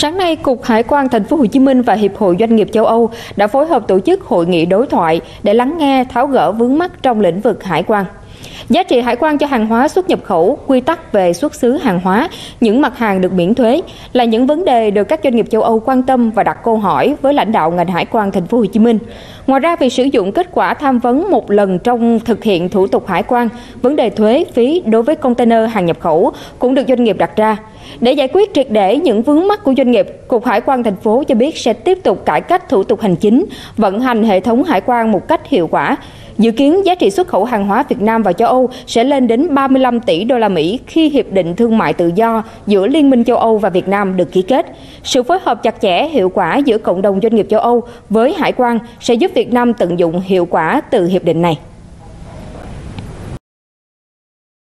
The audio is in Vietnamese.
Sáng nay, Cục Hải quan Thành phố Hồ Chí Minh và Hiệp hội Doanh nghiệp châu Âu đã phối hợp tổ chức hội nghị đối thoại để lắng nghe, tháo gỡ vướng mắc trong lĩnh vực hải quan. Giá trị hải quan cho hàng hóa xuất nhập khẩu, quy tắc về xuất xứ hàng hóa, những mặt hàng được miễn thuế là những vấn đề được các doanh nghiệp châu Âu quan tâm và đặt câu hỏi với lãnh đạo ngành hải quan thành phố Hồ Chí Minh. Ngoài ra, việc sử dụng kết quả tham vấn một lần trong thực hiện thủ tục hải quan, vấn đề thuế phí đối với container hàng nhập khẩu cũng được doanh nghiệp đặt ra. Để giải quyết triệt để những vướng mắc của doanh nghiệp, Cục Hải quan thành phố cho biết sẽ tiếp tục cải cách thủ tục hành chính, vận hành hệ thống hải quan một cách hiệu quả. Dự kiến giá trị xuất khẩu hàng hóa Việt Nam vào châu Âu sẽ lên đến 35 tỷ đô la Mỹ khi hiệp định thương mại tự do giữa Liên minh châu Âu và Việt Nam được ký kết. Sự phối hợp chặt chẽ, hiệu quả giữa cộng đồng doanh nghiệp châu Âu với hải quan sẽ giúp Việt Nam tận dụng hiệu quả từ hiệp định này.